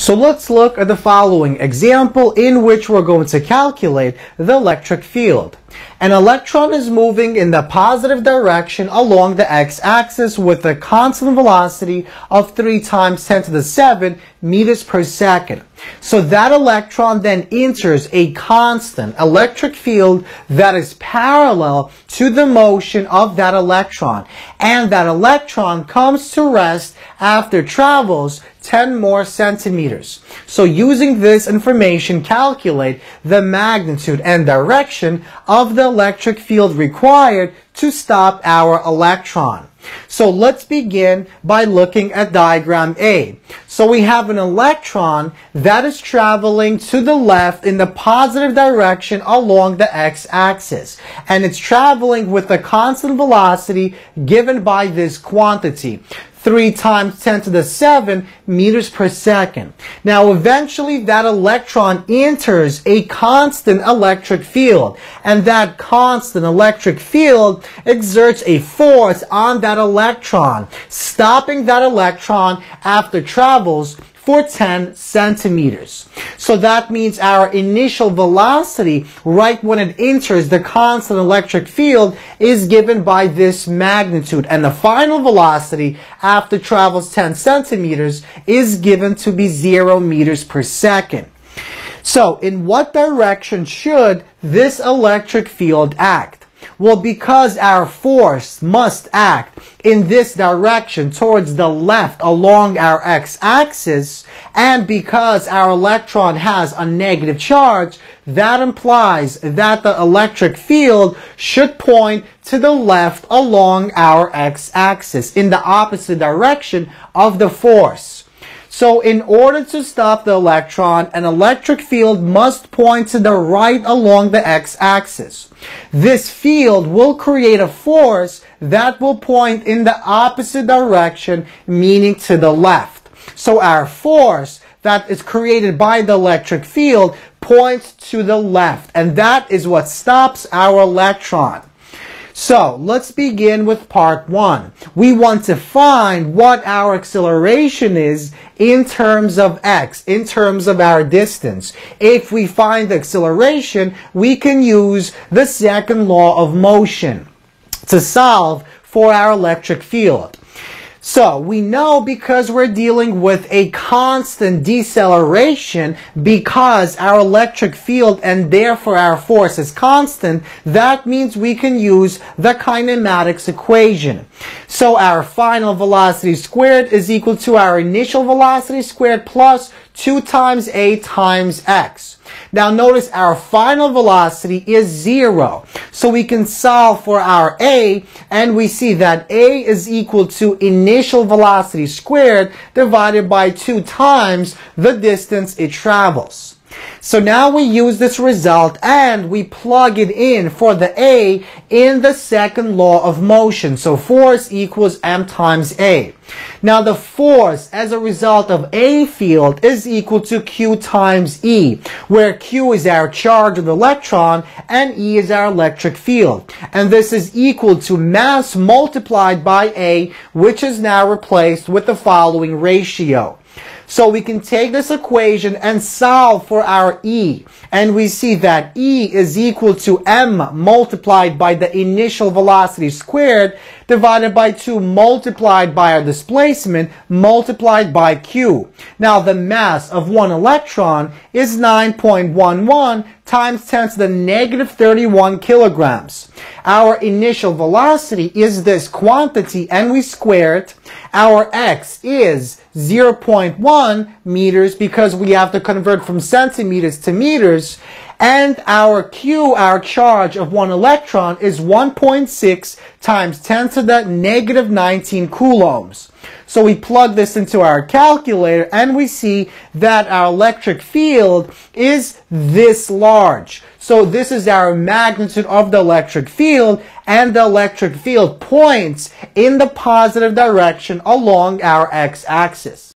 So let's look at the following example in which we're going to calculate the electric field. An electron is moving in the positive direction along the x-axis with a constant velocity of 3 times 10 to the 7 meters per second. So that electron then enters a constant electric field that is parallel to the motion of that electron. And that electron comes to rest after travels 10 more centimeters. So using this information, calculate the magnitude and direction of the electric field required to stop our electron. So let's begin by looking at diagram A. So we have an electron that is traveling to the left in the positive direction along the x-axis. And it's traveling with a constant velocity given by this quantity. 3 times 10 to the 7 meters per second. Now eventually that electron enters a constant electric field and that constant electric field exerts a force on that electron, stopping that electron after travels for 10 centimeters. So that means our initial velocity right when it enters the constant electric field is given by this magnitude and the final velocity after travels 10 centimeters is given to be 0 meters per second. So in what direction should this electric field act? Well, because our force must act in this direction towards the left along our x-axis, and because our electron has a negative charge, that implies that the electric field should point to the left along our x-axis in the opposite direction of the force. So in order to stop the electron, an electric field must point to the right along the x-axis. This field will create a force that will point in the opposite direction, meaning to the left. So our force that is created by the electric field points to the left, and that is what stops our electron. So let's begin with part one. We want to find what our acceleration is in terms of x, in terms of our distance. If we find the acceleration, we can use the second law of motion to solve for our electric field. So we know because we're dealing with a constant deceleration because our electric field and therefore our force is constant, that means we can use the kinematics equation. So our final velocity squared is equal to our initial velocity squared plus 2 times a times x. Now notice our final velocity is zero. So we can solve for our a and we see that a is equal to initial velocity squared divided by 2 times the distance it travels. So now we use this result and we plug it in for the A in the second law of motion. So force equals m times A. Now the force as a result of A field is equal to Q times E, where Q is our charge of the electron and E is our electric field. And this is equal to mass multiplied by A, which is now replaced with the following ratio. So we can take this equation and solve for our E. And we see that E is equal to m multiplied by the initial velocity squared divided by 2 multiplied by our displacement multiplied by Q. Now the mass of one electron is 9.11 times 10 to the negative 31 kilograms. Our initial velocity is this quantity and we square it. Our x is 0.1 meters because we have to convert from centimeters to meters and our Q, our charge of one electron, is 1.6 times 10 to the negative 19 coulombs. So we plug this into our calculator and we see that our electric field is this large. So this is our magnitude of the electric field and the electric field points in the positive direction along our x-axis.